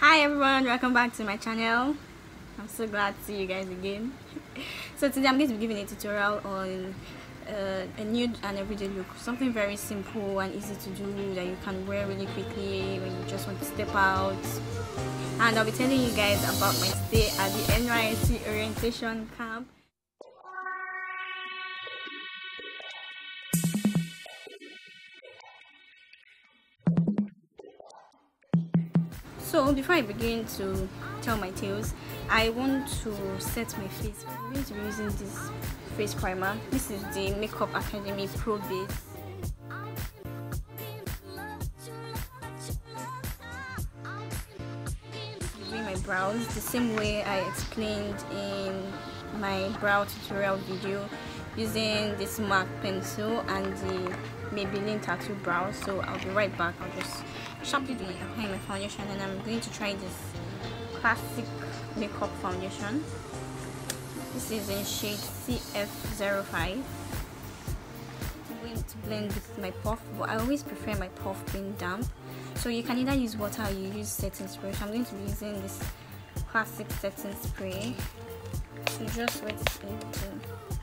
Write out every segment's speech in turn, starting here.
hi everyone. Welcome back to my channel. I'm so glad to see you guys again. So today i'm going to be giving a tutorial on uh, a nude and everyday look. Something very simple and easy to do that you can wear really quickly when you just want to step out. And i'll be telling you guys about my stay at the nysc orientation camp so before i begin to tell my tales i want to set my face i'm going to be using this face primer. This is the makeup academy pro base. Doing my brows the same way i explained in my brow tutorial video using this MAC pencil and the Maybelline tattoo brow. So I'll be right back. I'll just sharply do apply my foundation and I'm going to try this classic makeup foundation. This is in shade CF05 I'm going to blend with my puff but I always prefer my puff being damp. So you can either use water or you use setting spray. So I'm going to be using this classic setting spray. To just wet it into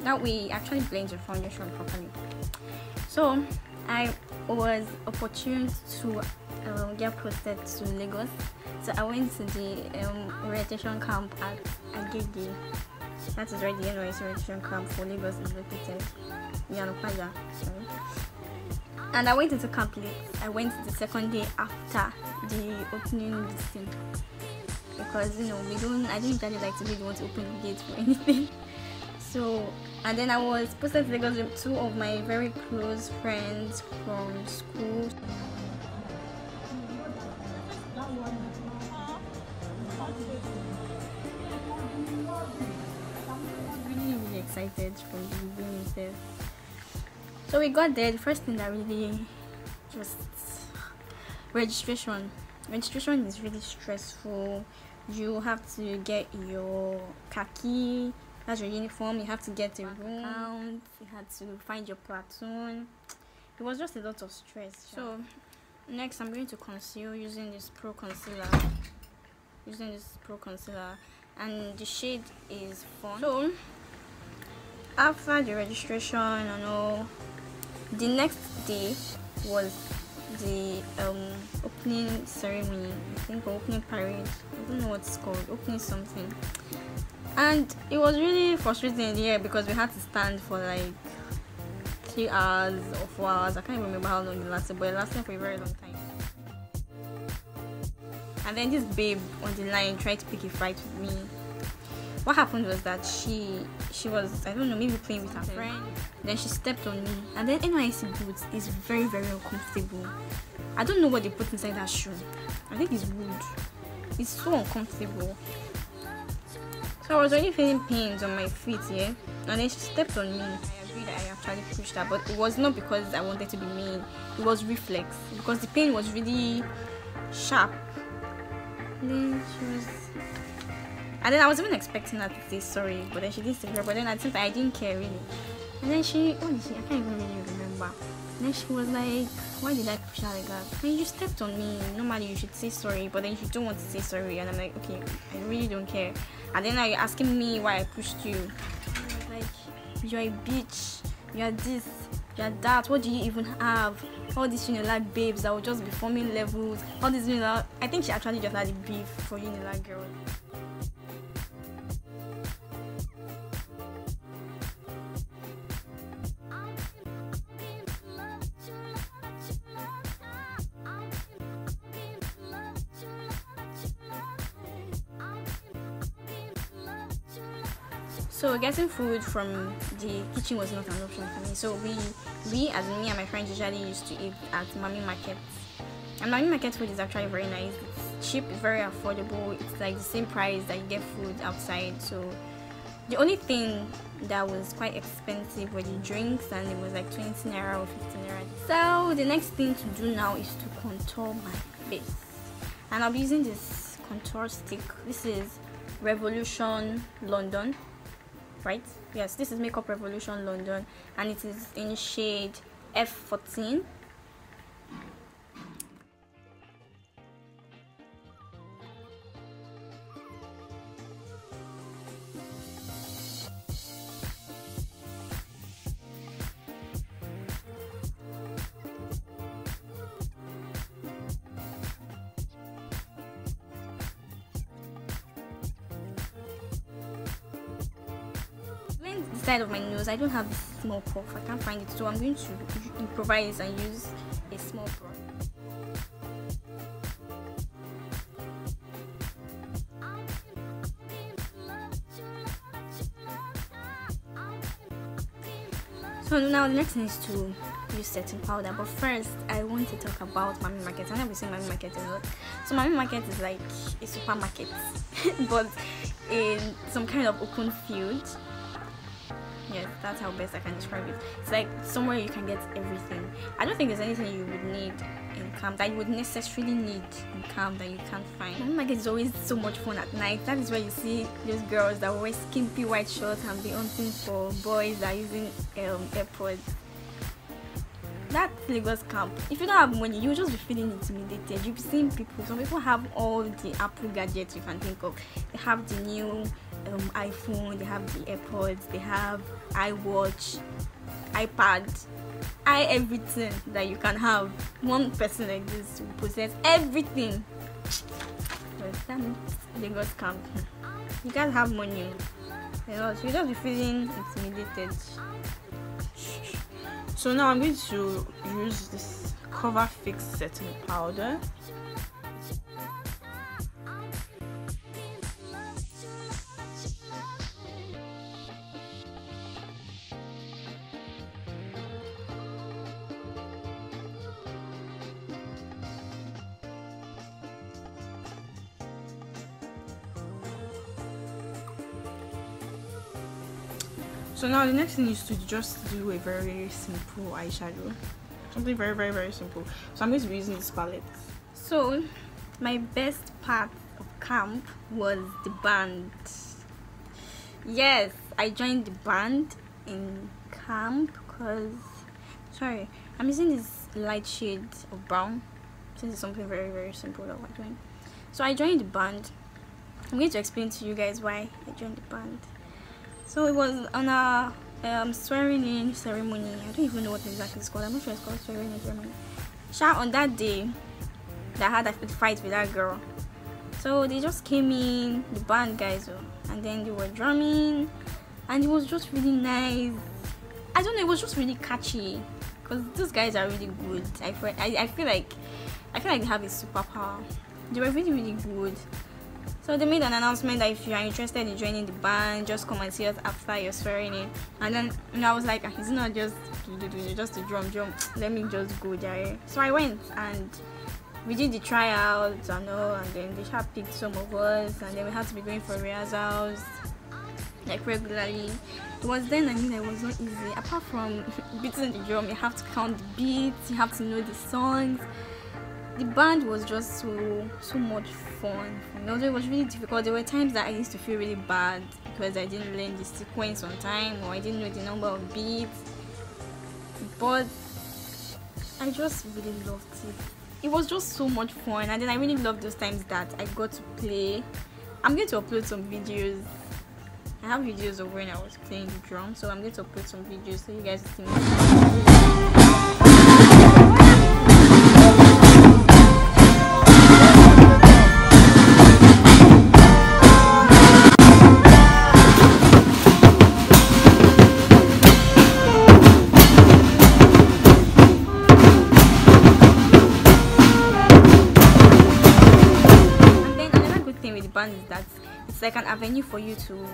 that we actually blends the foundation properly. So i was opportune to um, get posted to lagos. So i went to the um, orientation camp at agege. That is where the NYSC orientation camp for lagos is located. Iyana Ipaja, sorry. And i went into camp late. I went the second day after the opening listing because you know we don't i didn't really like to be the one to open the gate for anything so and then I was posted to Lagos with two of my very close friends from school. Really, really excited from the beginning itself. So we got there. The first thing that really just registration. Registration is really stressful. You have to get your khaki that's your uniform you have to get a room. account you had to find your platoon. It was just a lot of stress so next i'm going to conceal using this pro concealer. Using this pro concealer. And the shade is fun. So after the registration and all the next day was the um, opening ceremony. I think opening parade. I don't know what it's called. Opening something and it was really frustrating here because we had to stand for like three hours or four hours. I can't even remember how long it lasted, but it lasted for a very long time. And then this babe on the line tried to pick a fight with me. What happened was that she she was I don't know maybe playing with her friend. Then she stepped on me, and then NYSC boots is very very uncomfortable. I don't know what they put inside that shoe. I think it's wood. It's so uncomfortable. So I was already feeling pains on my feet, yeah, and then she stepped on me. I agreed I actually pushed her, but it was not because I wanted to be mean. It was reflex because the pain was really sharp. And then she was, and then I was even expecting her to say sorry, but then she didn't say sorry. But then I think I didn't care really. And then she, what did she? I can't even really remember. And then she was like, why did I push her like that? And you stepped on me. Normally you should say sorry, but then you don't want to say sorry. And I'm like, okay, I really don't care. And then now you're asking me why I pushed you. like, you're a bitch. You're this. You're that. What do you even have? All these Unilag babes that will just be forming levels. All these Unilag. I think she actually just had a beef for Unilag girl. So getting food from the kitchen was not an option for me. So we, we as me and my friends usually used to eat at Mami Market. And Mami Market food is actually very nice. It's cheap, it's very affordable. It's like the same price that you get food outside. So the only thing that was quite expensive were the drinks, and it was like 20 naira or 15 naira. So the next thing to do now is to contour my face, and I'll be using this contour stick. This is Revolution London right? Yes this is makeup revolution london and it is in shade f14 side of my nose I don't have small puff I can't find it so I'm going to improvise and use a small brush So now the next thing is to use setting powder. But first, I want to talk about Mami Market. I know we say Mami Market a lot. So Mami Market is like a supermarket, but in some kind of open field. Yes, that's how best I can describe it. It's like somewhere you can get everything. I don't think there's anything you would need in camp that you would necessarily need in camp that you can't find. Mami Market is always so much fun at night. That is where you see those girls that wear skimpy white shorts and be hunting for boys that are using um, AirPods that Lagos camp, if you don't have money, you'll just be feeling intimidated. You've seen people, some people have all the Apple gadgets you can think of. They have the new um, iPhone, they have the AirPods, they have iWatch, iPad, i everything that you can have. One person like this will possess everything. But damn Lagos camp. You guys have money. You so you just be feeling intimidated. So now I'm going to use this cover fix setting powder so now the next thing is to just do a very simple eyeshadow. Something very very very simple. So i'm going to be using this palette. So my best part of camp was the band. Yes i joined the band in camp because sorry i'm using this light shade of brown since it's something very very simple that we're doing. So i joined the band. I'm going to explain to you guys why i joined the band so it was on a um, swearing in ceremony. I don't even know what exactly it's called. I'm not sure it's called swearing in ceremony. Sha on that day, that had a fight with that girl. So they just came in, the band guys, oh, and then they were drumming, and it was just really nice. I don't know, it was just really catchy because those guys are really good. I feel, I, I feel like I feel like they have a superpower. They were really really good. So they made an announcement that if you are interested in joining the band, just come and see us after you're swearing in. And then and I was like, it's not just just a drum drum. Let me just go there. So I went and we did the tryouts and all, and then they had picked some of us, and then we had to be going for rehearsals like regularly. It was then I mean it was not easy. Apart from beating the drum, you have to count the beats, you have to know the songs the band was just so so much fun. Although it was really difficult, there were times that I used to feel really bad because I didn't learn the sequence on time or I didn't know the number of beats. But I just really loved it. It was just so much fun, and then I really loved those times that I got to play. I'm going to upload some videos. I have videos of when I was playing the drum, so I'm going to upload some videos so you guys can see. Is that it's like an avenue for you to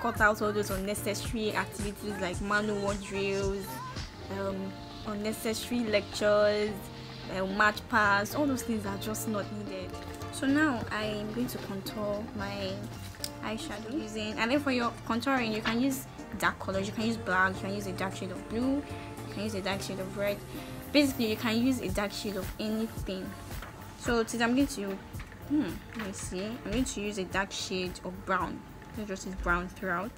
cut out all those unnecessary activities like manual drills, um, unnecessary lectures, uh, march past, all those things are just not needed. So now I'm going to contour my eyeshadow using, and then for your contouring, you can use dark colors. You can use black. You can use a dark shade of blue. You can use a dark shade of red. Basically, you can use a dark shade of anything. So today I'm going to hmm let me see. I'm going to use a dark shade of brown. Let just brown throughout.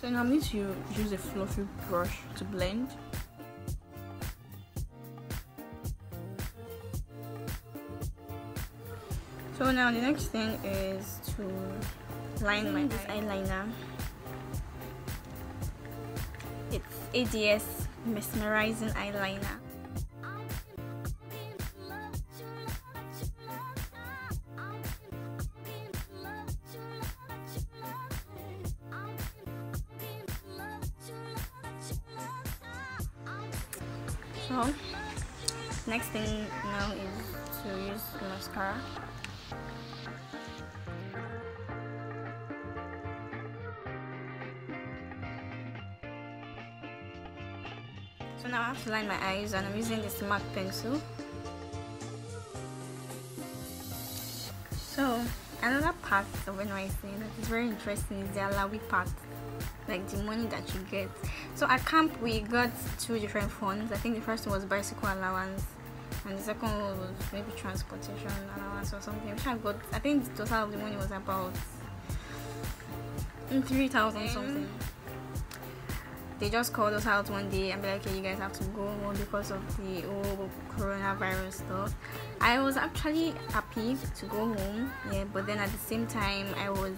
So now I'm going to use a fluffy brush to blend So now the next thing is to line my eyeliner. it's ADS mesmerizing eyeliner so next thing now is to use mascara have to line my eyes and I'm using this MAC pencil. So another part of NYSC that is very interesting is the allawee part like the money that you get. So at camp we got two different funds. I think the first one was bicycle allowance and the second one was maybe transportation allowance or something. Which i got i think the total of the money was about 3000 something they just called us out one day and be like, okay, you guys have to go home because of the whole coronavirus stuff. I was actually happy to go home, yeah, but then at the same time, I was,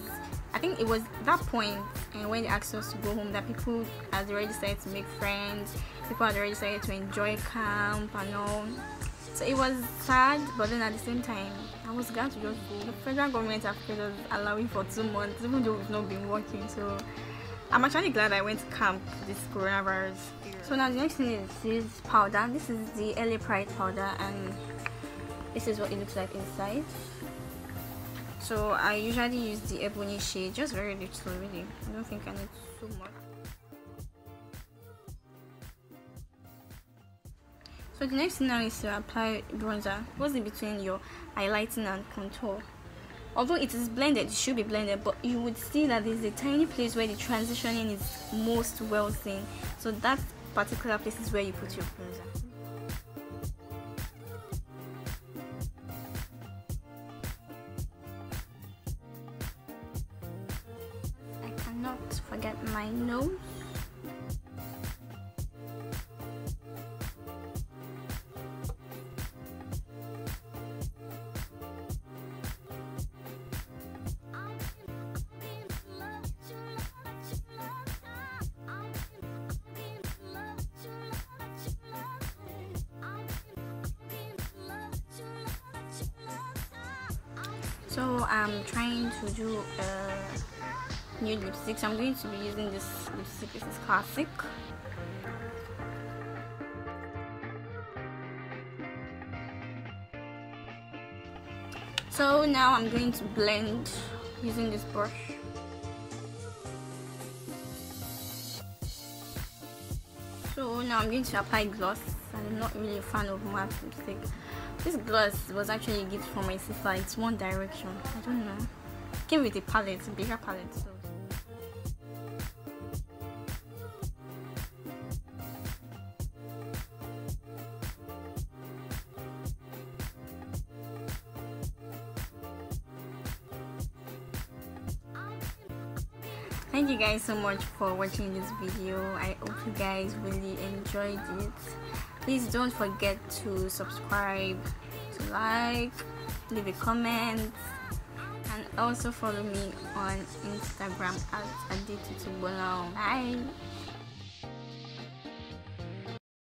I think it was that point, and when they asked us to go home, that people had already started to make friends, people had already started to enjoy camp and all. So it was sad, but then at the same time, I was glad to just go. The federal government us allowing for two months, even though we've not been working, so I'm actually glad I went to camp this coronavirus. So now the next thing is this powder. This is the LA Pride powder and this is what it looks like inside. So I usually use the ebony shade, just very little really. I don't think I need so much. So the next thing now is to apply bronzer. What's in between your highlighting and contour? Although it is blended it should be blended but you would see that there's a tiny place where the transitioning is most well seen. So that particular place is where you put your bronzer so I'm trying to do a new lipstick. So I'm going to be using this lipstick. This is classic. So now I'm going to blend using this brush. So now I'm going to apply gloss. I'm not really a fan of matte lipstick this gloss was actually a gift from my sister. It's One Direction. I don't know. Came with a palette, a bigger palette. So. thank you guys so much for watching this video i hope you guys really enjoyed it please don't forget to subscribe to like leave a comment and also follow me on instagram at aditutubola bye